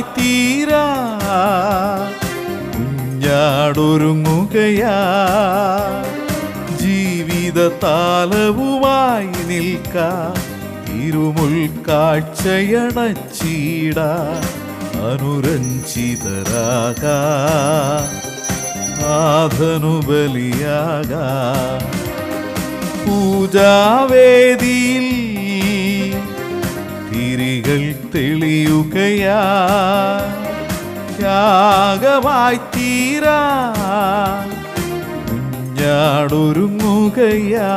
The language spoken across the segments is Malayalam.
തീരാ കുഞ്ഞാടൊരുങ്ങുകയാ. ജീവിത താലവുമായി നിൽക്ക. തിരുമുൾ കാഴ്ചയണച്ചീട അനുരഞ്ജിതരാകാ. നാഥനുബലിയാക. പൂജാവേദിയിൽ തിരികൾ തെളിയുകയാ. തീരാ. കുഞ്ഞാടൊരുങ്ങുകയാ.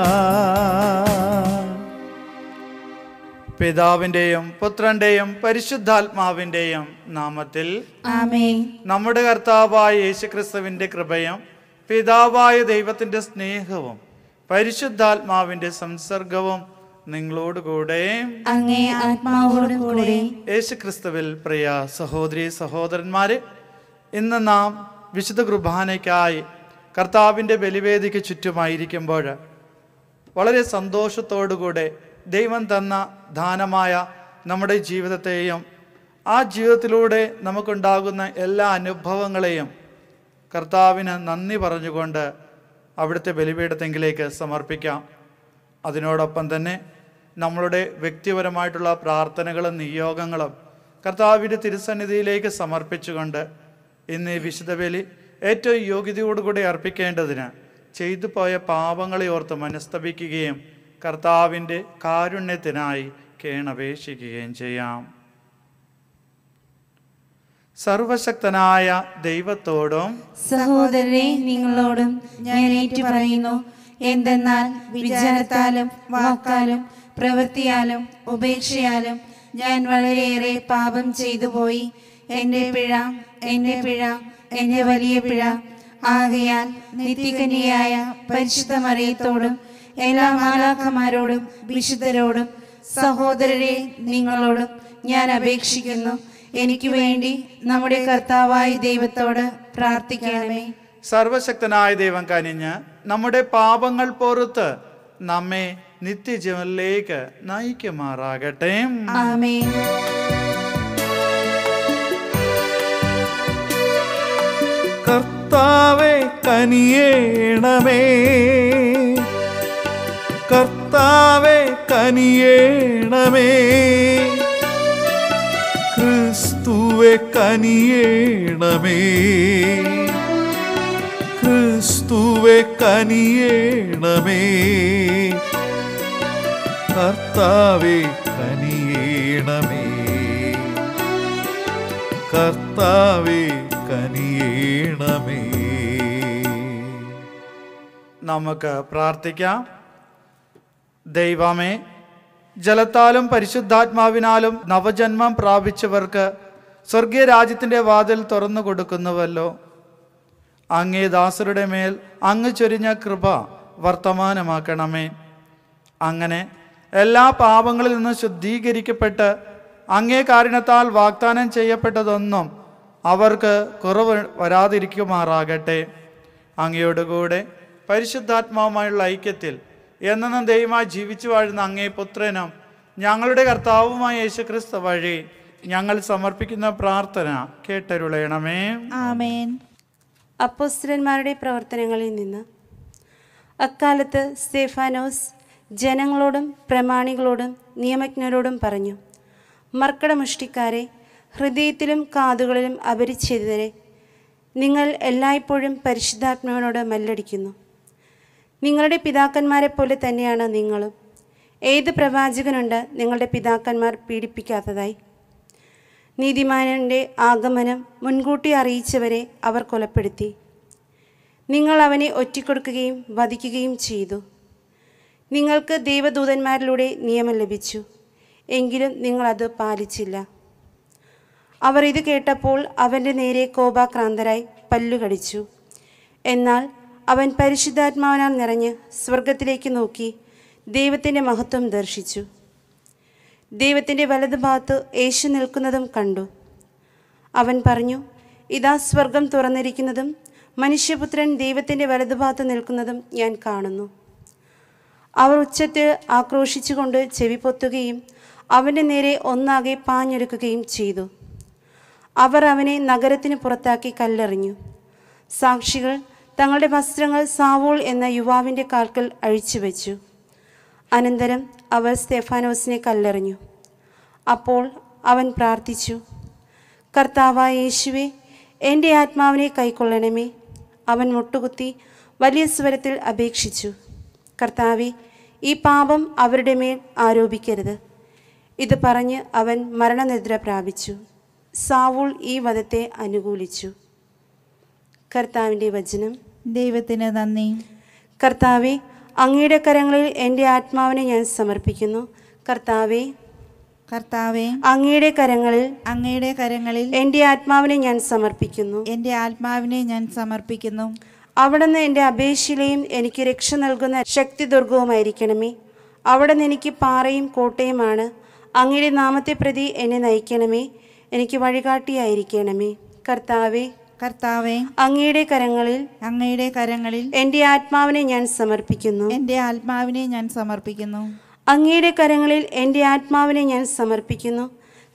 പിതാവിന്റെയും പുത്രന്റെയും പരിശുദ്ധാത്മാവിന്റെയും നാമത്തിൽ നമ്മുടെ കർത്താവായ യേശുക്രിസ്തുവിന്റെ കൃപയും പിതാവായ ദൈവത്തിന്റെ സ്നേഹവും പരിശുദ്ധാത്മാവിന്റെ സംസർഗവും നിങ്ങളോടുകൂടെ അങ്ങേ യേശു കൂടെ. യേശുക്രിസ്തുവിൽ പ്രിയ സഹോദരി സഹോദരന്മാരെ ഇന്ന് നാം വിശുദ്ധ കുർബാനയ്ക്കായി കർത്താവിന്റെ ബലിവേദിക്ക് ചുറ്റുമായിരിക്കുമ്പോൾ വളരെ സന്തോഷത്തോടുകൂടെ ദൈവം തന്ന ദാനമായ നമ്മുടെ ജീവിതത്തെയും ആ ജീവിതത്തിലൂടെ നമുക്കുണ്ടാകുന്ന എല്ലാ അനുഭവങ്ങളെയും കർത്താവിന് നന്ദി പറഞ്ഞുകൊണ്ട് അവിടുത്തെ ബലിപീഠത്തെങ്കിലേക്ക് സമർപ്പിക്കാം. അതിനോടൊപ്പം തന്നെ നമ്മളുടെ വ്യക്തിപരമായിട്ടുള്ള പ്രാർത്ഥനകളും നിയോഗങ്ങളും കർത്താവിന്റെ തിരുസന്നിധിയിലേക്ക് സമർപ്പിച്ചുകൊണ്ട് ഇന്ന് ഈ വിശുദ്ധ ബലി ഏറ്റവും യോഗ്യതയോടുകൂടി അർപ്പിക്കേണ്ടതിന് ചെയ്തു പോയ പാപങ്ങളെ ഓർത്ത് മനസ്തപിക്കുകയും കർത്താവിന്റെ കാരുണ്യത്തിനായി കേണപേക്ഷിക്കുകയും ചെയ്യാം. സർവശക്തനായ ദൈവത്തോടും സഹോദരനെ നിങ്ങളോടും ഞാൻ ഏറ്റു പറയുന്നു എന്തെന്നാൽ വിചാരത്താലും വാക്കാലും പ്രവൃത്തിയാലും ഉപേക്ഷയാലും ഞാൻ വളരെയേറെ പാപം ചെയ്തു പോയി. എന്റെ പിഴ എന്റെ പിഴ എന്റെ വലിയ പിഴ. ആകയാൽ നിത്യകന്യായ പരിശുദ്ധ മറിയത്തോടും എല്ലാ മാലാക്കന്മാരോടും വിശുദ്ധരോടും സഹോദരരെ നിങ്ങളോടും ഞാൻ അപേക്ഷിക്കുന്നു. എനിക്ക് വേണ്ടി നമ്മുടെ കർത്താവായ ദൈവത്തോട് പ്രാർത്ഥിക്കണമേ. സർവശക്തനായ ദൈവം കനിഞ്ഞ് നമ്മുടെ പാപങ്ങൾ പൊറത്ത് നമ്മെ നിത്യജീവനിലേക്ക് നയിക്കുമാറാകട്ടെ. ആമേൻ. കർത്താവെ കനിയേണമേ. കർത്താവേ കനിയേണമേ. ക്രിസ്തുവെ കനിയേണമേ. ക്രിസ്തുവെ കനിയേണമേ. കർത്താവെ കനിയേണമേ. കർത്താവേ കനിയേണമേ. നമുക്ക് പ്രാർത്ഥിക്കാം. ദൈവമേ ജലത്താലും പരിശുദ്ധാത്മാവിനാലും നവജന്മം പ്രാപിച്ചവർക്ക് സ്വർഗീയ രാജ്യത്തിന്റെ വാതിൽ തുറന്നു കൊടുക്കുന്നുവല്ലോ. അങ്ങേ ദാസരുടെ മേൽ അങ്ങ് ചൊരിഞ്ഞ കൃപ വർത്തമാനമാക്കണമേ. അങ്ങനെ എല്ലാ പാപങ്ങളിൽ നിന്നും ശുദ്ധീകരിക്കപ്പെട്ട് അങ്ങേ കാരണത്താൽ വാഗ്ദാനം ചെയ്യപ്പെട്ടതൊന്നും അവർക്ക് കുറവ് വരാതിരിക്കുമാറാകട്ടെ. അങ്ങയോട് കൂടെ പരിശുദ്ധാത്മാവുമായുള്ള ഐക്യത്തിൽ എന്നെന്നും ദൈവമായി ജീവിച്ചു വാഴുന്ന അങ്ങേ പുത്രനും ഞങ്ങളുടെ കർത്താവുമായ യേശുക്രിസ്തു വഴി ഞങ്ങൾ സമർപ്പിക്കുന്ന പ്രാർത്ഥന കേട്ടരുളയണമേ. ആമേൻ. അപ്പോസ്തലന്മാരുടെ പ്രവർത്തനങ്ങളിൽ നിന്ന് അക്കാലത്ത് സ്തേഫാനോസ് ജനങ്ങളോടും പ്രമാണികളോടും നിയമജ്ഞരോടും പറഞ്ഞു മർക്കടമുഷ്ടിക്കാരെ ഹൃദയത്തിലും കാതുകളിലും അപരിച്ഛേദിതരെ നിങ്ങൾ എല്ലായ്പ്പോഴും പരിശുദ്ധാത്മാവിനോട് മല്ലടിക്കുന്നു. നിങ്ങളുടെ പിതാക്കന്മാരെ പോലെ തന്നെയാണ് നിങ്ങളും. ഏത് പ്രവാചകനുണ്ട് നിങ്ങളുടെ പിതാക്കന്മാർ പീഡിപ്പിക്കാത്തതായി? നീതിമാനന്റെ ആഗമനം മുൻകൂട്ടി അറിയിച്ചവരെ അവർ കൊലപ്പെടുത്തി. നിങ്ങൾ അവനെ ഒറ്റിക്കൊടുക്കുകയും വധിക്കുകയും ചെയ്തു. നിങ്ങൾക്ക് ദൈവദൂതന്മാരിലൂടെ നിയമം ലഭിച്ചു എങ്കിലും നിങ്ങളത് പാലിച്ചില്ല. അവർ ഇത് കേട്ടപ്പോൾ അവന്റെ നേരെ കോപാക്രാന്തരായി പല്ലുകടിച്ചു എന്നാൽ അവൻ പരിശുദ്ധാത്മാവിനാൽ നിറഞ്ഞ് സ്വർഗത്തിലേക്ക് നോക്കി ദൈവത്തിന്റെ മഹത്വം ദർശിച്ചു. ദൈവത്തിന്റെ വലതുഭാഗത്ത് യേശു നിൽക്കുന്നതും കണ്ടു. അവൻ പറഞ്ഞു ഇതാ സ്വർഗം തുറന്നിരിക്കുന്നതും മനുഷ്യപുത്രൻ ദൈവത്തിന്റെ വലതുഭാഗത്ത് നിൽക്കുന്നതും ഞാൻ കാണുന്നു. അവർ ഉച്ചത്തിൽ ആക്രോശിച്ചുകൊണ്ട് ചെവി പൊത്തുകയും അവന്റെ നേരെ ഒന്നാകെ പാഞ്ഞെടുക്കുകയും ചെയ്തു. അവർ അവനെ നഗരത്തിന് പുറത്താക്കി കല്ലെറിഞ്ഞു. സാക്ഷികൾ തങ്ങളുടെ വസ്ത്രങ്ങൾ സാവോൾ എന്ന യുവാവിന്റെ കാൽക്കൽ അഴിച്ചു അഴിച്ചുവെച്ചു. അനന്തരം അവർ സ്തെഫാനോസിനെ കല്ലെറിഞ്ഞു. അപ്പോൾ അവൻ പ്രാർത്ഥിച്ചു കർത്താവായ യേശുവെ എന്റെ ആത്മാവിനെ കൈക്കൊള്ളണമേ. അവൻ മുട്ടുകുത്തി വലിയ സ്വരത്തിൽ അപേക്ഷിച്ചു കർത്താവെ ഈ പാപം അവരുടെ മേൽ ആരോപിക്കരുത്. ഇത് പറഞ്ഞ് അവൻ മരണനിദ്ര പ്രാപിച്ചു. സാവൂൾ ഈ വധത്തെ അനുകൂലിച്ചു. കർത്താവിന്റെ വചനം. ദൈവത്തിന് നന്ദി. കർത്താവെ അങ്ങയുടെ കരങ്ങളിൽ എന്റെ ആത്മാവിനെ ഞാൻ സമർപ്പിക്കുന്നു. കർത്താവെ കർത്താവെ അങ്ങയുടെ കരങ്ങളിൽ അങ്ങയുടെ കരങ്ങളിൽ എന്റെ ആത്മാവിനെ ഞാൻ സമർപ്പിക്കുന്നു. എന്റെ ആത്മാവിനെ ഞാൻ സമർപ്പിക്കുന്നു. അവിടുന്ന് എന്റെ അപേക്ഷയിലെയും എനിക്ക് രക്ഷ നൽകുന്ന ശക്തി ദുർഗവുമായിരിക്കണമേ അവിടുന്ന് എനിക്ക് പാറയും കോട്ടയുമാണ്. അങ്ങയുടെ നാമത്തെ പ്രതി എന്നെ നയിക്കണമേ. എനിക്ക് വഴികാട്ടിയായിരിക്കണമേ. കർത്താവേ കർത്താവേ അങ്ങയുടെ കരങ്ങളിൽ അങ്ങയുടെ കരങ്ങളിൽ എന്റെ ആത്മാവിനെ ഞാൻ സമർപ്പിക്കുന്നു. എന്റെ ആത്മാവിനെ ഞാൻ സമർപ്പിക്കുന്നു. അങ്ങയുടെ കരങ്ങളിൽ എന്റെ ആത്മാവിനെ ഞാൻ സമർപ്പിക്കുന്നു.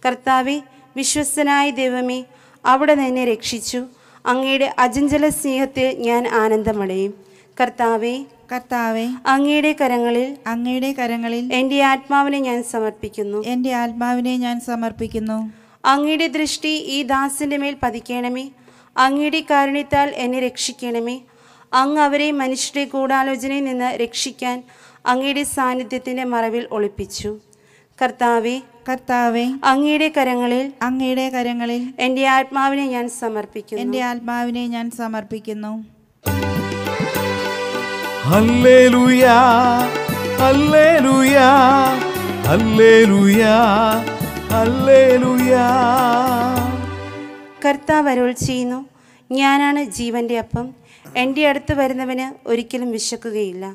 കർത്താവെ വിശ്വസ്തനായ ദൈവമേ അവിടെ നിന്നെ രക്ഷിച്ചു. അങ്ങയുടെ അജഞ്ചല സ്നേഹത്തിൽ ഞാൻ ആനന്ദമടയും. കർത്താവെ കർത്താവെ അങ്ങയുടെ കരങ്ങളിൽ അങ്ങയുടെ കരങ്ങളിൽ എന്റെ ആത്മാവിനെ ഞാൻ സമർപ്പിക്കുന്നു. എന്റെ ആത്മാവിനെ ഞാൻ സമർപ്പിക്കുന്നു. അങ്ങയുടെ ദൃഷ്ടി ഈ ദാസിന്റെ മേൽ പതിക്കണമേ. അങ്ങയുടെ കാരുണ്യത്താൽ എന്നെ രക്ഷിക്കണമേ. അങ്ങ് അവരെ മനുഷ്യരുടെ ഗൂഢാലോചനയിൽ നിന്ന് രക്ഷിക്കാൻ അങ്ങയുടെ സാന്നിധ്യത്തിന്റെ മറവിൽ ഒളിപ്പിച്ചു. കർത്താവെ കർത്താവെ അങ്ങയുടെ കരങ്ങളിൽ അങ്ങയുടെ കരങ്ങളിൽ എന്റെ ആത്മാവിനെ ഞാൻ സമർപ്പിക്കുന്നു. എന്റെ ആത്മാവിനെ ഞാൻ സമർപ്പിക്കുന്നു. ഹല്ലേലൂയാ ഹല്ലേലൂയാ ഹല്ലേലൂയാ ഹല്ലേലൂയാ. കർത്താവ് അരുൾ ചെയ്യുന്നു ഞാനാണ് ജീവന്റെ അപ്പം. എന്റെ അടുത്ത് വരുന്നവന് ഒരിക്കലും വിശക്കുകയില്ല.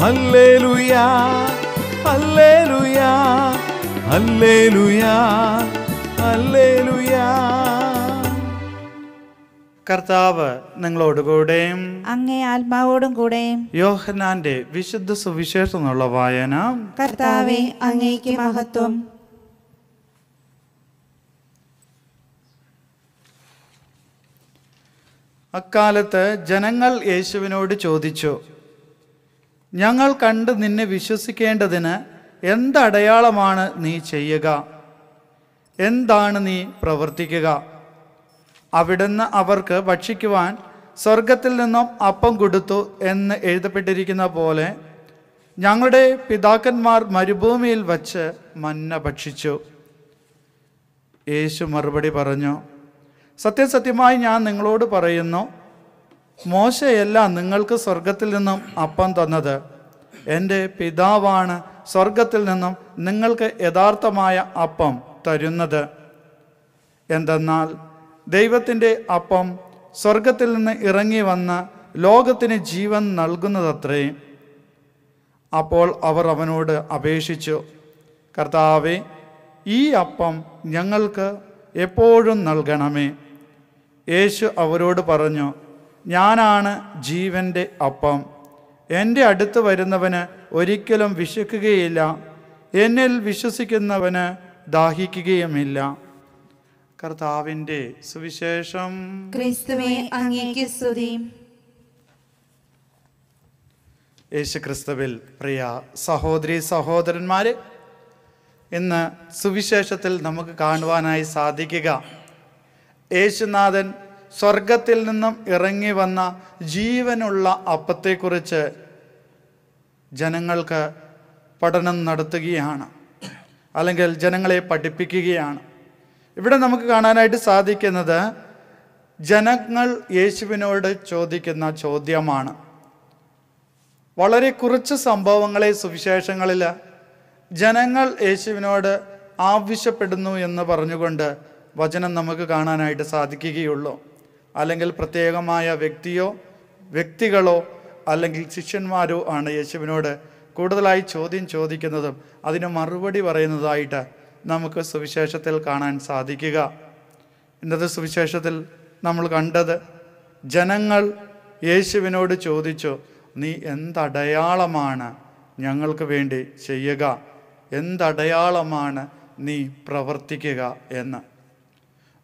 ഹല്ലേലൂയാ ഹല്ലേലൂയാ ഹല്ലേലൂയാ ഹല്ലേലൂയാ കർത്താവ് നിങ്ങളോടുകൂടെയും അങ്ങേ ആത്മാവോടും കൂടെ. യോഹനാന്റെ വിശുദ്ധ സുവിശേഷം എന്നുള്ള വായന. കർത്താവെ അങ്ങേക്ക് മഹത്വം. അക്കാലത്ത് ജനങ്ങൾ യേശുവിനോട് ചോദിച്ചു ഞങ്ങൾ കണ്ട് നിന്നെ വിശ്വസിക്കേണ്ടതിന് എന്തടയാളമാണ് നീ ചെയ്യുക? എന്താണ് നീ പ്രവർത്തിക്കുക? അവിടുന്ന് അവർക്ക് ഭക്ഷിക്കുവാൻ സ്വർഗത്തിൽ നിന്നും അപ്പം കൊടുത്തു എന്ന് എഴുതപ്പെട്ടിരിക്കുന്ന പോലെ ഞങ്ങളുടെ പിതാക്കന്മാർ മരുഭൂമിയിൽ വച്ച് മന്ന ഭക്ഷിച്ചു. യേശു മറുപടി പറഞ്ഞു സത്യസത്യമായി ഞാൻ നിങ്ങളോട് പറയുന്നു മോശയല്ല നിങ്ങൾക്ക് സ്വർഗത്തിൽ നിന്നും അപ്പം തന്നത്. എന്റെ പിതാവാണ് സ്വർഗത്തിൽ നിന്നും നിങ്ങൾക്ക് യഥാർത്ഥമായ അപ്പം തരുന്നത്. എന്തെന്നാൽ ദൈവത്തിന്റെ അപ്പം സ്വർഗത്തിൽ നിന്ന് ഇറങ്ങി വന്ന് ലോകത്തിന് ജീവൻ നൽകുന്നതത്രേ. അപ്പോൾ അവർ അവനോട് അപേക്ഷിച്ചു കർത്താവെ ഈ അപ്പം ഞങ്ങൾക്ക് എപ്പോഴും നൽകണമേ. യേശു അവരോട് പറഞ്ഞു ഞാനാണ് ജീവന്റെ അപ്പം. എന്റെ അടുത്ത് വരുന്നവന് ഒരിക്കലും വിശക്കുകയില്ല. എന്നിൽ വിശ്വസിക്കുന്നവന് ദാഹിക്കുകയുമില്ല. കർത്താവിന്റെ സുവിശേഷം. യേശു അങ്ങേക്ക് യേശുക്രിസ്തുവിൽ പ്രിയ സഹോദരി സഹോദരന്മാരെ ഇന്ന് സുവിശേഷത്തിൽ നമുക്ക് കാണുവാനായി സാധിക്കുക. യേശുനാഥൻ സ്വർഗത്തിൽ നിന്നും ഇറങ്ങി വന്ന ജീവനുള്ള അപ്പത്തെക്കുറിച്ച് ജനങ്ങൾക്ക് പഠനം നടത്തുകയാണ്. അല്ലെങ്കിൽ ജനങ്ങളെ പഠിപ്പിക്കുകയാണ്. ഇവിടെ നമുക്ക് കാണാനായിട്ട് സാധിക്കുന്നത് ജനങ്ങൾ യേശുവിനോട് ചോദിക്കുന്ന ചോദ്യമാണ്. വളരെ കുറച്ച് സംഭവങ്ങളെ സുവിശേഷങ്ങളിൽ ജനങ്ങൾ യേശുവിനോട് ആവശ്യപ്പെടുന്നു എന്ന് പറഞ്ഞുകൊണ്ട് വചനം നമുക്ക് കാണാനായിട്ട് സാധിക്കുകയുള്ളൂ. അല്ലെങ്കിൽ പ്രത്യേകമായ വ്യക്തിയോ വ്യക്തികളോ അല്ലെങ്കിൽ ശിഷ്യന്മാരോ ആണ് യേശുവിനോട് കൂടുതലായി ചോദ്യം ചോദിക്കുന്നതും അതിന് മറുപടി പറയുന്നതായിട്ട് നമുക്ക് സുവിശേഷത്തിൽ കാണാൻ സാധിക്കുക. ഇന്നത്തെ സുവിശേഷത്തിൽ നമ്മൾ കണ്ടത് ജനങ്ങൾ യേശുവിനോട് ചോദിച്ചു നീ എന്തടയാളമാണ് ഞങ്ങൾക്ക് വേണ്ടി ചെയ്യുക? എന്തടയാളമാണ് നീ പ്രവർത്തിക്കുക? എന്ന്.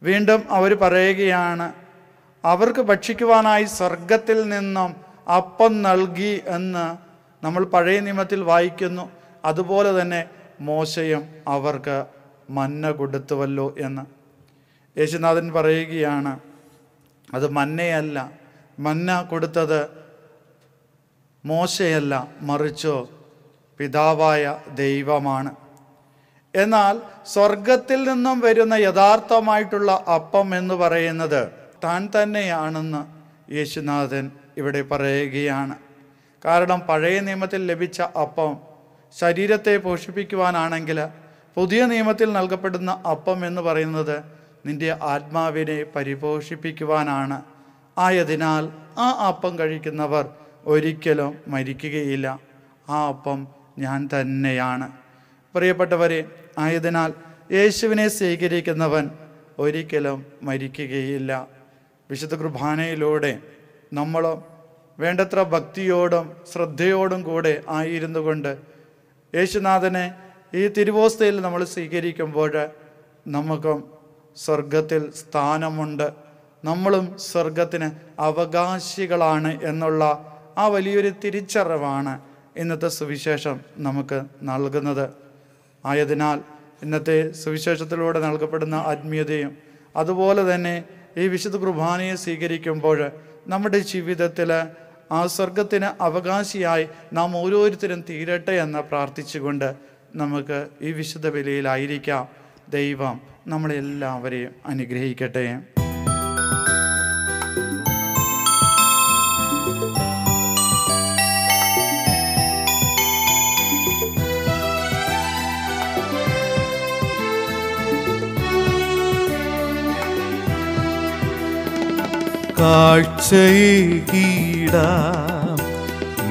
വീണ്ടും അവർ പറയുകയാണ് അവർക്ക് ഭക്ഷിക്കുവാനായി സ്വർഗത്തിൽ നിന്നും അപ്പം നൽകി എന്ന് നമ്മൾ പഴയ നിയമത്തിൽ വായിക്കുന്നു. അതുപോലെ തന്നെ മോശയും അവർക്ക് മന്ന കൊടുത്തുവല്ലോ എന്ന്. യേശുനാഥൻ പറയുകയാണ് അത് മന്നയല്ല. മന്ന കൊടുത്തത് മോശയല്ല മറിച്ചോ പിതാവായ ദൈവമാണ്. എന്നാൽ സ്വർഗത്തിൽ നിന്നും വരുന്ന യഥാർത്ഥമായിട്ടുള്ള അപ്പം എന്ന് പറയുന്നത് താൻ തന്നെയാണെന്ന് യേശുനാഥൻ ഇവിടെ പറയുകയാണ്. കാരണം പഴയ നിയമത്തിൽ ലഭിച്ച അപ്പം ശരീരത്തെ പോഷിപ്പിക്കുവാനാണെങ്കിൽ പുതിയ നിയമത്തിൽ നൽകപ്പെടുന്ന അപ്പം എന്ന് പറയുന്നത് നിന്റെ ആത്മാവിനെ പരിപോഷിപ്പിക്കുവാനാണ്. ആയതിനാൽ ആ അപ്പം കഴിക്കുന്നവർ ഒരിക്കലും മരിക്കുകയില്ല. ആ അപ്പം ഞാൻ തന്നെയാണ്. പ്രിയപ്പെട്ടവരെ ആയതിനാൽ യേശുവിനെ സ്വീകരിക്കുന്നവൻ ഒരിക്കലും മരിക്കുകയില്ല. വിശുദ്ധ കുർബാനയിലൂടെ നമ്മൾ വേണ്ടത്ര ഭക്തിയോടും ശ്രദ്ധയോടും കൂടെ ആയിരുന്നു കൊണ്ട് യേശുനാഥനെ ഈ തിരുവോസ്തയിൽ നമ്മൾ സ്വീകരിക്കുമ്പോൾ നമുക്കും സ്വർഗത്തിൽ സ്ഥാനമുണ്ട്. നമ്മളും സ്വർഗത്തിന് അവകാശികളാണ് എന്നുള്ള ആ വലിയൊരു തിരിച്ചറിവാണ് ഇന്നത്തെ സുവിശേഷം നമുക്ക് നൽകുന്നത്. ആയതിനാൽ ഇന്നത്തെ സുവിശേഷത്തിലൂടെ നൽകപ്പെടുന്ന ആത്മീയതയും അതുപോലെ തന്നെ ഈ വിശുദ്ധ കുർബാനയെ സ്വീകരിക്കുമ്പോൾ നമ്മുടെ ജീവിതത്തിൽ ആ സ്വർഗത്തിന് അവകാശിയായി നാം ഓരോരുത്തരും തീരട്ടെ എന്ന് പ്രാർത്ഥിച്ചുകൊണ്ട് നമുക്ക് ഈ വിശുദ്ധ വിലയിലായിരിക്കാം. ദൈവം നമ്മളെല്ലാവരെയും അനുഗ്രഹിക്കട്ടെ. കാഴ്ചയേകീടാം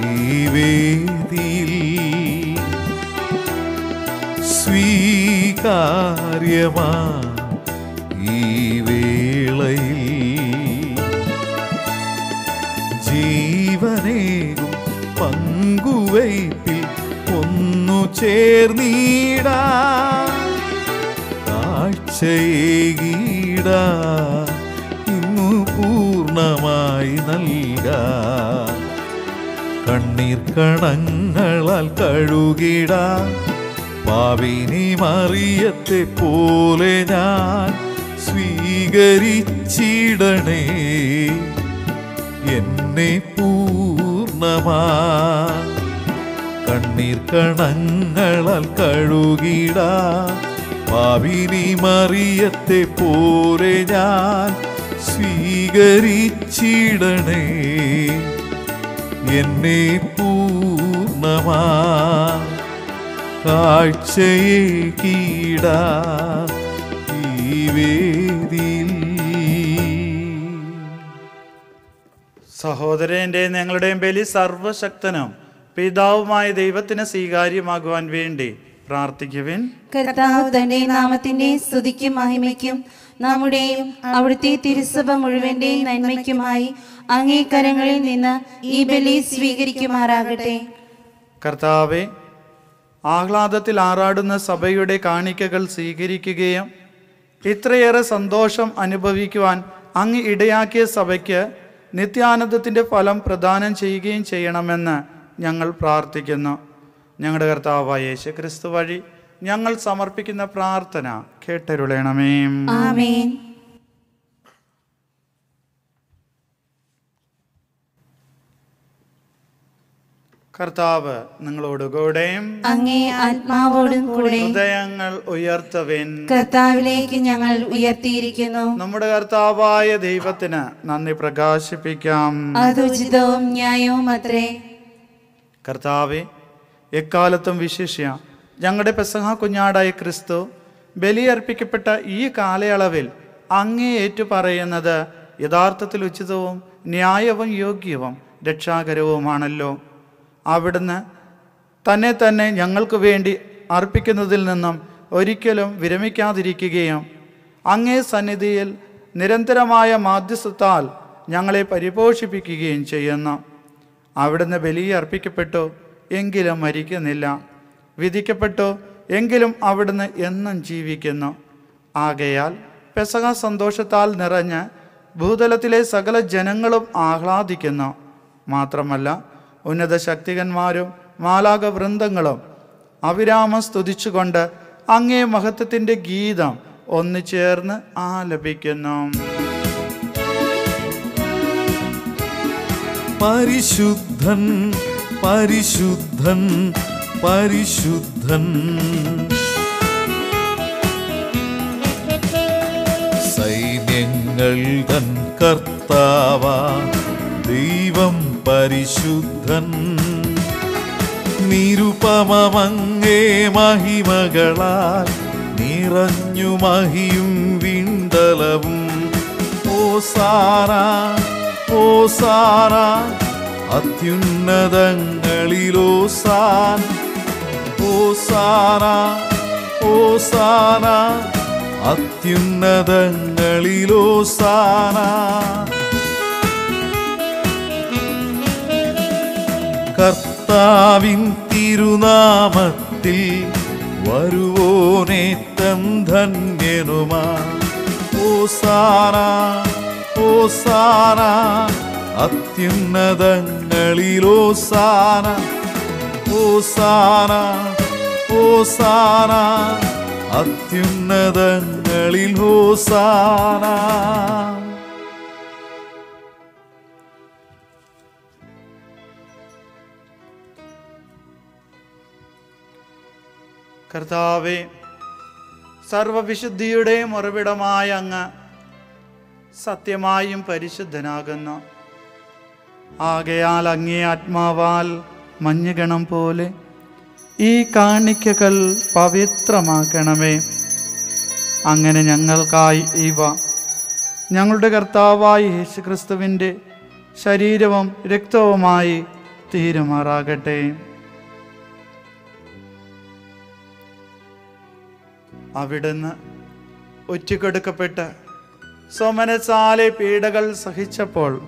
ഈ വേദിയിൽ. സ്വീകാര്യമാ ഈ വേളയിൽ. ജീവനേകും പങ്കുവയ്പിൽ ഒന്നു ചേർന്നീടാ. കാഴ്ചയേകീടാ പൂർണമായി നൽക. കണ്ണീർ കണങ്ങളാൽ കഴുകിട. പാവിനി മറിയത്തെ പോലെ ഞാൻ സ്വീകരിച്ചിടണേ. എന്നെ പൂർണമാ കണ്ണീർ കണങ്ങളാൽ കഴുകിട. പാവിനി മറിയത്തെ പോലെ ഞാൻ സ്വീകരിച്ചിടണേ. എന്നെ പൂർണമാ കാഴ്ചയെ കീടാ ഈ വേദിയിൽ. സഹോദരന്റെയും ഞങ്ങളുടെയും ബലി സർവശക്തനും പിതാവുമായ ദൈവത്തിന് സ്വീകാര്യമാകുവാൻ വേണ്ടി പ്രാർത്ഥിക്കുവിൻ. കർത്താവ് തന്റെ നാമത്തിന്റെ സ്തുതിക്കും മഹിമയ്ക്കും. നമ്മുടെയും അവിടുത്തെ തിരുസഭ മുഴുവന്റെയും നന്മയ്ക്കുമായി അങ്ങേ നിന്ന് ഈ ബലി സ്വീകരിക്കുമാറാകട്ടെ. കർത്താവെ ആഹ്ലാദത്തിൽ ആറാടുന്ന സഭയുടെ കാണിക്കകൾ സ്വീകരിക്കുകയും ഇത്രയേറെ സന്തോഷം അനുഭവിക്കുവാൻ അങ്ങ് ഇടയാക്കിയ സഭയ്ക്ക് നിത്യാനന്ദത്തിന്റെ ഫലം പ്രദാനം ചെയ്യുകയും ചെയ്യണമെന്ന് ഞങ്ങൾ പ്രാർത്ഥിക്കുന്നു. ഞങ്ങളുടെ കർത്താവായ യേശു ക്രിസ്തു വഴി ഞങ്ങൾ സമർപ്പിക്കുന്ന പ്രാർത്ഥന കേട്ടരുളേണമേ. കർത്താവ് നിങ്ങളോടുകൂടെയും അങ്ങേ ആത്മാവോടും കൂടെ. ഹൃദയങ്ങൾ ഉയർത്തവൻ. കർത്താവിലേക്ക് ഞങ്ങൾ ഉയർത്തിയിരിക്കുന്നു. നമ്മുടെ കർത്താവായ ദൈവത്തിന് നന്ദി പ്രകാശിപ്പിക്കാം. അത് ഉചിതവും ന്യായവും അത്രേ കർത്താവെ എക്കാലത്തും വിശിഷ്യ ഞങ്ങളുടെ പെസഹ കുഞ്ഞാടായ ക്രിസ്തു ബലിയർപ്പിക്കപ്പെട്ട ഈ കാലയളവിൽ അങ്ങേ ഏറ്റുപറയുന്നത് യഥാർത്ഥത്തിൽ ഉചിതവും ന്യായവും യോഗ്യവും രക്ഷാകരവുമാണല്ലോ. അവിടുന്ന് തന്നെ തന്നെ ഞങ്ങൾക്ക് വേണ്ടി അർപ്പിക്കുന്നതിൽ നിന്നും ഒരിക്കലും വിരമിക്കാതിരിക്കുകയും അങ്ങേ സന്നിധിയിൽ നിരന്തരമായ മാധ്യസ്ഥത്താൽ ഞങ്ങളെ പരിപോഷിപ്പിക്കുകയും ചെയ്യുന്നു. അവിടുന്ന് ബലി അർപ്പിക്കപ്പെട്ടു എങ്കിലും മരിക്കുന്നില്ല. വിധിക്കപ്പെട്ടു. എങ്കിലും അവിടുന്ന് എന്നും ജീവിക്കുന്നു. ആകയാൽ പെസക സന്തോഷത്താൽ നിറഞ്ഞ് ഭൂതലത്തിലെ സകല ജനങ്ങളും ആഹ്ലാദിക്കുന്നു. മാത്രമല്ല ഉന്നത ശക്തികന്മാരും മാലാക വൃന്ദങ്ങളും അവിരാമം സ്തുതിച്ചുകൊണ്ട് അങ്ങേ മഹത്വത്തിന്റെ ഗീതം ഒന്നുചേർന്ന് ആലപിക്കുന്നു. പരിശുദ്ധൻ പരിശുദ്ധൻ പരിശുദ്ധൻ. സൈന്യങ്ങൾ തൻ കർത്താവ ദൈവം പരിശുദ്ധൻ. നിരുപമമങ്ങേ മഹിമകളാൽ നിറഞ്ഞു മഹിയും വിണ്ടലവും. ഓ സാറ ഓ സാറ അത്യുന്നതങ്ങളിലോ അത്യുന്നതങ്ങളിലോസാൻ ഓസാന ഓസാന അത്യുന്നതങ്ങളിലോസാന. കർത്താവിൻ തിരുനാമത്തിൽ വരുവോനെ ധന്യനുമാ. ഓസാന ഓസാന അത്യുന്നതങ്ങളിലോസാന. ഓസാന ഓസാന അത്യുന്നതങ്ങളിൽ ഹോസാന കർത്താവെ സർവവിശുദ്ധിയുടെ ഉറവിടമായ അങ്ങ് സത്യമായും പരിശുദ്ധനാകുന്നു. ആകയാൽ അങ്ങേ ആത്മാവാൽ മഞ്ഞുകണം പോലെ ഈ കാണിക്കകൾ പവിത്രമാക്കണമേ. അങ്ങനെ ഞങ്ങൾക്കായി ഇവ ഞങ്ങളുടെ കർത്താവായ യേശുക്രിസ്തുവിന്റെ ശരീരവും രക്തവുമായി തീരുമാറാകട്ടെ. അവിടുന്ന് ഒറ്റക്കെടുക്കപ്പെട്ട് സോമനസാലെ പീഡകൾ സഹിച്ചപ്പോൾ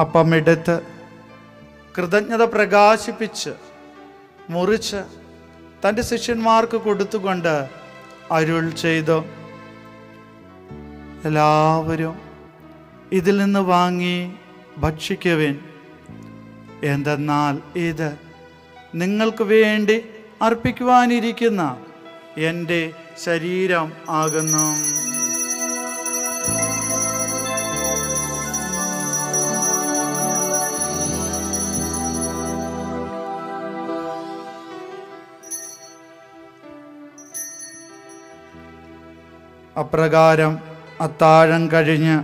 അപ്പമെടുത്ത് കൃതജ്ഞത പ്രകാശിപ്പിച്ച് മുറിച്ച് തന്റെ ശിഷ്യന്മാർക്ക് കൊടുത്തുകൊണ്ട് അരുൾ ചെയ്തു. എല്ലാവരും ഇതിൽ നിന്ന് വാങ്ങി ഭക്ഷിക്കുവിൻ. എന്തെന്നാൽ ഇത് നിങ്ങൾക്ക് വേണ്ടി അർപ്പിക്കുവാനിരിക്കുന്ന എന്റെ ശരീരം ആകുന്നു. അപ്രകാരം അത്താഴം കഴിഞ്ഞ്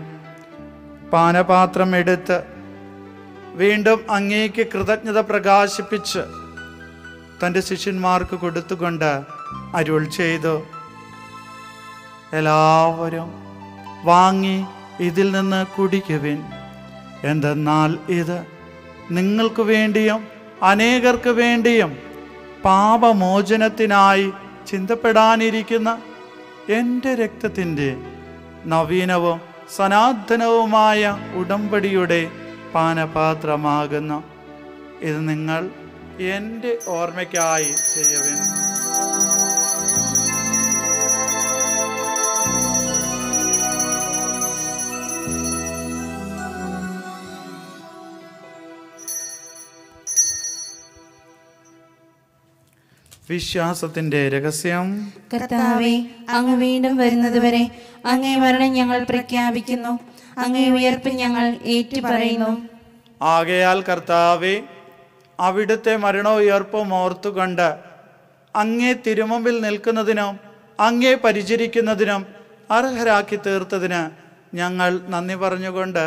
പാനപാത്രം എടുത്ത് വീണ്ടും അങ്ങേക്ക് കൃതജ്ഞത പ്രകാശിപ്പിച്ച് തന്റെ ശിഷ്യന്മാർക്ക് കൊടുത്തുകൊണ്ട് അരുൾ ചെയ്തു. എല്ലാവരും വാങ്ങി ഇതിൽ നിന്ന് കുടിക്കുവിൻ. എന്തെന്നാൽ ഇത് നിങ്ങൾക്ക് വേണ്ടിയും അനേകർക്ക് വേണ്ടിയും പാപമോചനത്തിനായി ചിന്തപ്പെടാനിരിക്കുന്ന എന്റെ രക്തത്തിന്റെ നവീനവും സനാതനവുമായ ഉടമ്പടിയുടെ പാനപാത്രമാകുന്നു. ഇത് നിങ്ങൾ എന്റെ ഓർമ്മയ്ക്കായി ചെയ്യുവിൻ. വിശ്വാസത്തിന്റെ രഹസ്യം. കർത്താവെ അങ്ങ് വീണ്ടും വരുന്നതുവരെ അങ്ങേ മരണം ഞങ്ങൾ പ്രഖ്യാപിക്കുന്നു. അങ്ങേ ഉയർപ്പ് ഞങ്ങൾ ഏറ്റു പറയുന്നു ആകയാൽ കർത്താവെ അവിടുത്തെ മരണോയർപ്പും ഓർത്തുകൊണ്ട് അങ്ങേ തിരുമുമ്പിൽ നിൽക്കുന്നതിനും അങ്ങേ പരിചരിക്കുന്നതിനും അർഹരാക്കി തീർത്തതിന് ഞങ്ങൾ നന്ദി പറഞ്ഞുകൊണ്ട്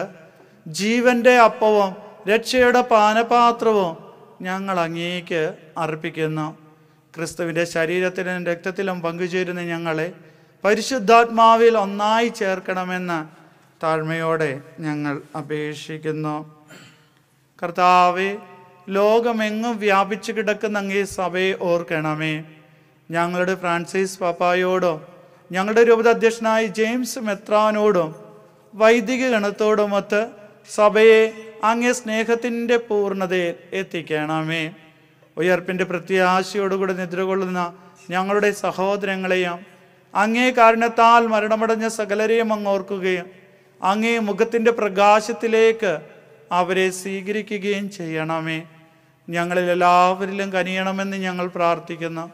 ജീവന്റെ അപ്പവും രക്ഷയുടെ പാനപാത്രവും ഞങ്ങൾ അങ്ങേക്ക് അർപ്പിക്കുന്നു. ക്രിസ്തുവിന്റെ ശരീരത്തിലും രക്തത്തിലും പങ്കുചേരുന്ന ഞങ്ങളെ പരിശുദ്ധാത്മാവിൽ ഒന്നായി ചേർക്കണമെന്ന് താഴ്മയോടെ ഞങ്ങൾ അപേക്ഷിക്കുന്നു. കർത്താവെ ലോകമെങ്ങും വ്യാപിച്ചു കിടക്കുന്ന അങ്ങേ സഭയെ ഓർക്കണമേ. ഞങ്ങളുടെ ഫ്രാൻസിസ് പാപ്പായോടും ഞങ്ങളുടെ രൂപത അധ്യക്ഷനായ ജെയിംസ് മെത്രാനോടും വൈദിക ഗണത്തോടുമൊത്ത് സഭയെ അങ്ങേ സ്നേഹത്തിന്റെ പൂർണതയിൽ എത്തിക്കണമേ. ഉയർപ്പിന്റെ പ്രത്യാശയോടുകൂടി നിദ്രകൊള്ളുന്ന ഞങ്ങളുടെ സഹോദരങ്ങളെയും അങ്ങേ കാരണത്താൽ മരണമടഞ്ഞ സകലരെയും അങ്ങ് ഓർക്കുകയും അങ്ങേ മുഖത്തിന്റെ പ്രകാശത്തിലേക്ക് അവരെ സ്വീകരിക്കുകയും ചെയ്യണമേ. ഞങ്ങളിൽ എല്ലാവരിലും കനിയണമെന്ന് ഞങ്ങൾ പ്രാർത്ഥിക്കുന്നു.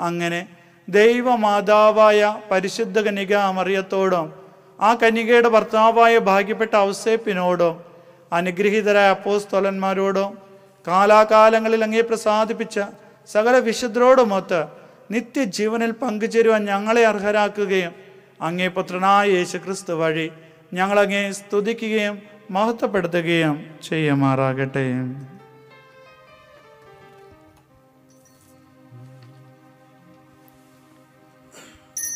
അങ്ങനെ ദൈവമാതാവായ പരിശുദ്ധ കനിക മറിയത്തോടും ആ കനികയുടെ ഭർത്താവായ ഭാഗ്യപ്പെട്ട ഔസേപ്പിനോടും അനുഗ്രഹീതരായ അപ്പോസ്തോലന്മാരോടും കാലാകാലങ്ങളിൽ അങ്ങേ പ്രസാദിപ്പിച്ച സകല വിശുദ്ധരോടുമൊത്ത് നിത്യജീവനിൽ പങ്കുചേരുവാൻ ഞങ്ങളെ അർഹരാക്കുകയും അങ്ങേ പുത്രനായ യേശു ക്രിസ്തു വഴി ഞങ്ങളങ്ങേ സ്തുതിക്കുകയും മഹത്വപ്പെടുത്തുകയും ചെയ്യുമാറാകട്ടെ.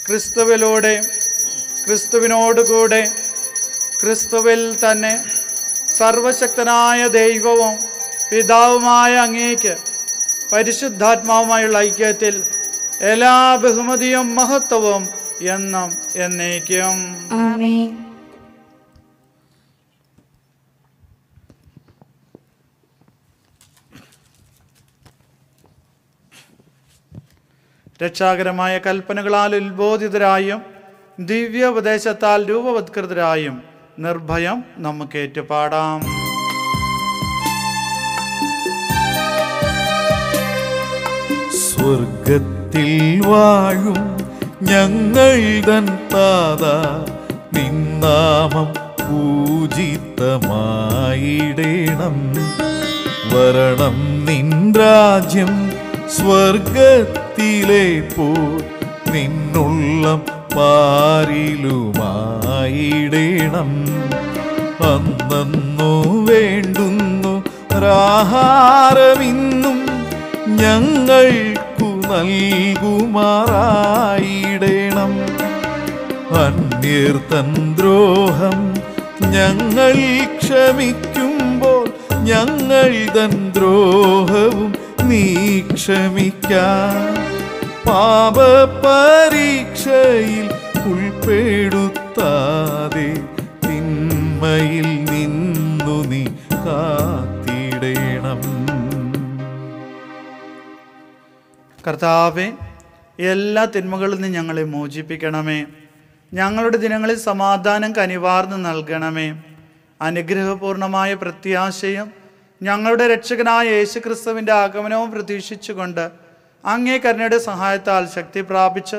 ക്രിസ്തുവിലൂടെ ക്രിസ്തുവിനോടുകൂടെ ക്രിസ്തുവിൽ തന്നെ സർവശക്തനായ ദൈവവും പിതാവുമായ അങ്ങേക്ക് പരിശുദ്ധാത്മാവുമായുള്ള ഐക്യത്തിൽ എല്ലാ ബഹുമതിയും മഹത്വവും എന്നും എന്നേക്കും. രക്ഷാകരമായ കൽപ്പനകളാൽ ഉത്ബോധിതരായും ദിവ്യോപദേശത്താൽ രൂപവത്കൃതരായും നിർഭയം നമുക്ക് ഏറ്റുപാടാം. സ്വർഗത്തിൽ വാഴും ഞങ്ങൾ തൻ താത നിന്നാമം പൂജിതമായിടേണം. വരണം നിൻ രാജ്യം സ്വർഗത്തിലെ പോ നിന്നുള്ളം പാരിലുമായിടേണം. അന്നു വേണ്ടുന്നു രാഹാരമിന്നും ഞങ്ങൾക്കു നൽകുമാറായിടേണം. അന്യർ തന്ത്രോഹം ഞങ്ങൾ ക്ഷമിക്കുമ്പോൾ ഞങ്ങൾ തന്ത്രോഹവും നീ ക്ഷമിക്കാൻ. പാപപരീക്ഷയിൽ ഉൾപ്പെടുത്താതെ തിന്മയിൽ നിന്നു നീ കാത്തിടേണം കർത്താവെ എല്ലാ തിന്മകളിൽ നിന്ന് ഞങ്ങളെ മോചിപ്പിക്കണമേ. ഞങ്ങളുടെ ദിനങ്ങളിൽ സമാധാനം കനിവാർന്ന് നൽകണമേ. അനുഗ്രഹപൂർണമായ പ്രത്യാശയും ഞങ്ങളുടെ രക്ഷകനായ യേശു ക്രിസ്തുവിന്റെ ആഗമനവും പ്രതീക്ഷിച്ചുകൊണ്ട് അങ്ങേ കരുണയുടെ സഹായത്താൽ ശക്തി പ്രാപിച്ച്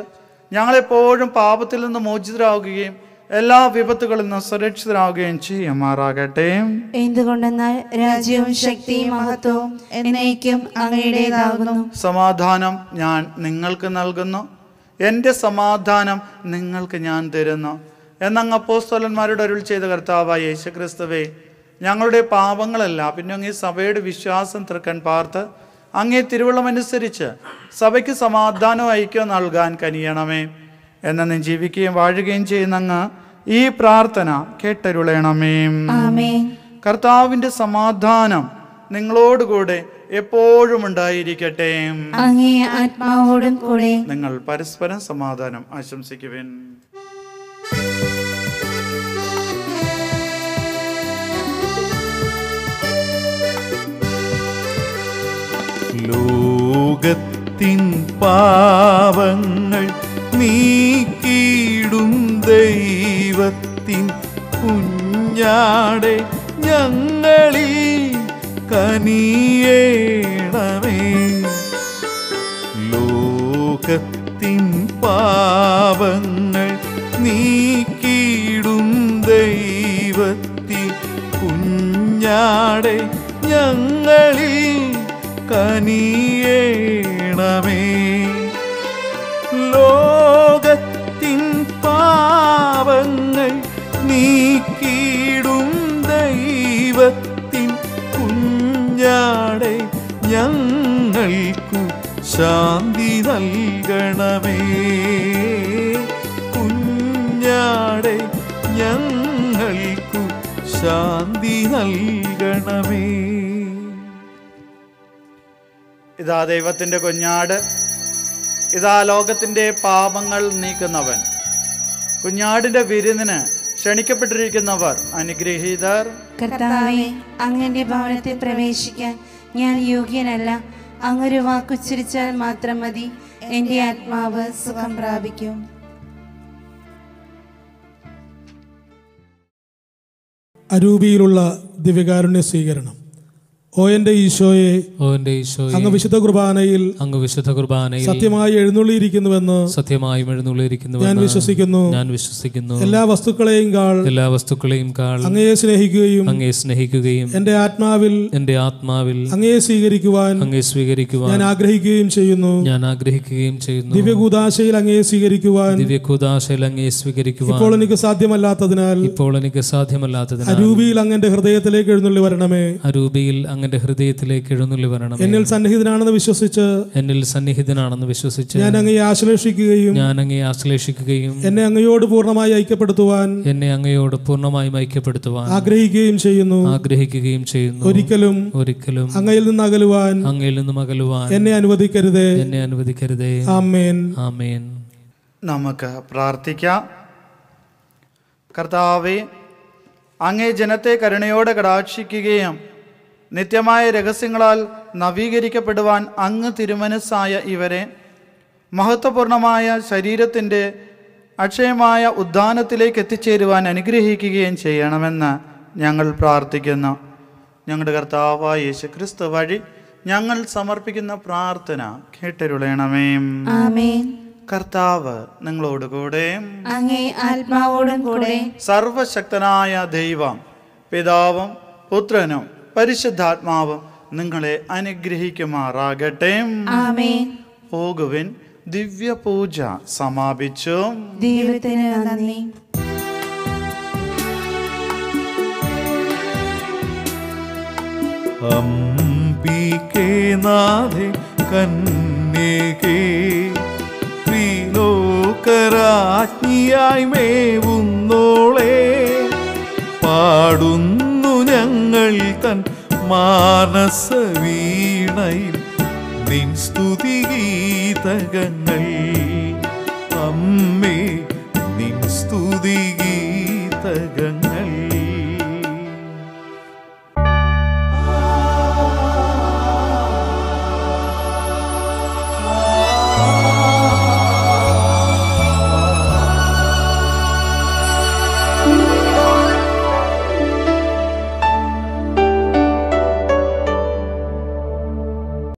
ഞങ്ങളെപ്പോഴും പാപത്തിൽ നിന്ന് മോചിതരാകുകയും എല്ലാ വിപത്തുകളിൽ നിന്ന് സുരക്ഷിതരാകുകയും ചെയ്യുമാറാകട്ടെ. എന്തുകൊണ്ടെന്നാൽ രാജ്യവും ശക്തിയും മഹത്വവും എന്നേക്കും അങ്ങയുടേതാകുന്നു. സമാധാനം ഞാൻ നിങ്ങൾക്ക് നൽകുന്നു. എന്റെ സമാധാനം നിങ്ങൾക്ക് ഞാൻ തരുന്നു. എന്നങ്ങ് അപ്പോസ്തോലന്മാരുടെ അരുൾ ചെയ്ത കർത്താവായ യേശുക്രിസ്തുവേ ഞങ്ങളുടെ പാപങ്ങളല്ല പിന്നെ അങ്ങേ സഭയുടെ വിശ്വാസം തൃക്കൻ പാർത്ത് അങ്ങേ തിരുവള്ളമനുസരിച്ച് സഭയ്ക്ക് സമാധാനം ഐക്യം നൽകാൻ കനിയണമേ. എന്നു ജീവിക്കുകയും വാഴുകയും ചെയ്യുന്ന അങ്ങ് ഈ പ്രാർത്ഥന കേട്ടരുളേണമേ. കർത്താവിന്റെ സമാധാനം നിങ്ങളോടുകൂടെ എപ്പോഴും ഉണ്ടായിരിക്കട്ടെ. അങ്ങേ ആത്മാവോടും കൂടെ. നിങ്ങൾ പരസ്പരം സമാധാനം ആശംസിക്കുവിൻ. ലോകത്തിൻ പാവങ്ങൾ നീക്കിയിടും ദൈവത്തിൻ കുഞ്ഞാടെ ഞങ്ങളിൽ കനിയേണമേ. ലോകത്തിൻ പാപങ്ങൾ നീക്കിയിടും ദൈവത്തിൻ കുഞ്ഞാടെ ഞങ്ങളിൽ കനിയേണമേ. ലോകത്തിൻ നീക്കിയിടും ദൈവത്തിൻ കുഞ്ഞാടെ ഞങ്ങൾക്കു ശാന്തി നൽകണമേ. കുഞ്ഞാടെ ഞങ്ങൾക്കു ശാന്തി നൽകണമേ. ഇതാ ദൈവത്തിന്റെ കുഞ്ഞാട്. ഇതാ ലോകത്തിന്റെ പാപങ്ങൾ നീക്കുന്നവൻ. കുഞ്ഞാടിന്റെ വിരുന്നിന് ക്ഷണിക്കപ്പെട്ടിരിക്കുന്നവർ അനുഗ്രഹീതർ. കർത്താവെ അങ്ങന്റെ ഭവനത്തിൽ പ്രവേശിക്കാൻ ഞാൻ യോഗ്യനല്ല. അങ്ങൊരു വാക്കുച്ചരിച്ചാൽ മാത്രം മതി. എന്റെ ആത്മാവ് സുഖം പ്രാപിക്കും. അരൂപിയിലുള്ള ദിവ്യകാരുണ്യ സ്വീകരണം. ഓ എന്റെ ഈശോയെ ഓ എന്റെ ഈശോയെ അങ്ങ് വിശുദ്ധ കുർബാനയിൽ അങ്ങ് വിശുദ്ധ കുർബാനയിൽ സത്യമായി എഴുന്നള്ളിയിരിക്കുന്നുവെന്ന് സത്യമായും എഴുന്നള്ളിയിരിക്കുന്നു ഞാൻ വിശ്വസിക്കുന്നു. ഞാൻ വിശ്വസിക്കുന്നു. എല്ലാ വസ്തുക്കളെയും കാൾ എല്ലാ വസ്തുക്കളെയും കാൾ അങ്ങയെ സ്നേഹിക്കുകയും അങ്ങയെ സ്നേഹിക്കുകയും എന്റെ ആത്മാവിൽ എന്റെ ആത്മാവിൽ അങ്ങയെ സ്വീകരിക്കുവാൻ അങ്ങയെ സ്വീകരിക്കുവാൻ ഞാൻ ആഗ്രഹിക്കുകയും ചെയ്യുന്നു. ഞാൻ ആഗ്രഹിക്കുകയും ചെയ്യുന്നു. ദിവ്യകൂദാശയിൽ അങ്ങയെ സ്വീകരിക്കുവാൻ ദിവ്യകൂദാശയിൽ അങ്ങയെ സ്വീകരിക്കുവാൻ ഇപ്പോൾ എനിക്ക് സാധ്യമല്ലാത്തതിനാൽ ഇപ്പോൾ എനിക്ക് സാധ്യമല്ലാത്തതിനാൽ അരൂപിയിൽ അങ്ങന്റെ ഹൃദയത്തിലേക്ക് എഴുന്നള്ളി വരണമേ. അരൂപിയിൽ അങ്ങന്റെ ഹൃദയത്തിലേക്ക് എഴുന്നള്ളി വരണം എന്നിൽ സന്നിഹിതനാണെന്ന് വിശ്വസിച്ച് എന്നിൽ സന്നിഹിതനാണെന്ന് വിശ്വസിച്ച് ഞാൻ അങ്ങയെ ആശ്ലേഷിക്കുകയും ഞാൻ അങ്ങയെ ആശ്ലേഷിക്കുകയും എന്നെ അങ്ങയോട് പൂർണമായി ഐക്യപ്പെടുത്തുവാൻ എന്നെ അങ്ങയോട് പൂർണമായും ഐക്യപ്പെടുത്തുവാൻ ആഗ്രഹിക്കുകയും ചെയ്യുന്നു. ആഗ്രഹിക്കുകയും ചെയ്യുന്നു. ഒരിക്കലും ഒരിക്കലും അങ്ങയിൽ നിന്ന് അകലുവാൻ അങ്ങയിൽ നിന്ന് അകലുവാൻ എന്നെ അനുവദിക്കരുതേ. എന്നെ അനുവദിക്കരുതേ. ആമേൻ. ആമേൻ. നമുക്ക് പ്രാർത്ഥിക്കാം. കർത്താവെ അങ്ങേ ജനത്തെ കരുണയോടെ കടാക്ഷിക്കുകയും നിത്യമായ രഹസ്യങ്ങളാൽ നവീകരിക്കപ്പെടുവാൻ അങ്ങ് തിരുമനസ്സായ ഇവരെ മഹത്വപൂർണമായ ശരീരത്തിന്റെ അക്ഷയമായ ഉദ്ധാനത്തിലേക്ക് എത്തിച്ചേരുവാൻ അനുഗ്രഹിക്കുകയും ചെയ്യണമെന്ന് ഞങ്ങൾ പ്രാർത്ഥിക്കുന്നു. ഞങ്ങളുടെ കർത്താവായ യേശു ക്രിസ്തു വഴി ഞങ്ങൾ സമർപ്പിക്കുന്ന പ്രാർത്ഥന കേട്ടരുളയണമേ കർത്താവ് ആത്മാവോടും കൂടെ. സർവശക്തനായ ദൈവം പിതാവും പുത്രനും പരിശുദ്ധാത്മാവും നിങ്ങളെ അനുഗ്രഹിക്കുമാറാകട്ടെ. ആമേൻ. പോകുവിൻ ദിവ്യപൂജ സമാപിച്ചു. ദൈവത്തിന് നന്ദി. അംബികേ നാഥേ കന്നേകേ ത്രിലോകരാജ്ഞിയായി മേവുന്നോളേ പാടുന്നു തൻ മാനസ വീണയിൽ നിൻ സ്തുതിഗീതകങ്ങൾ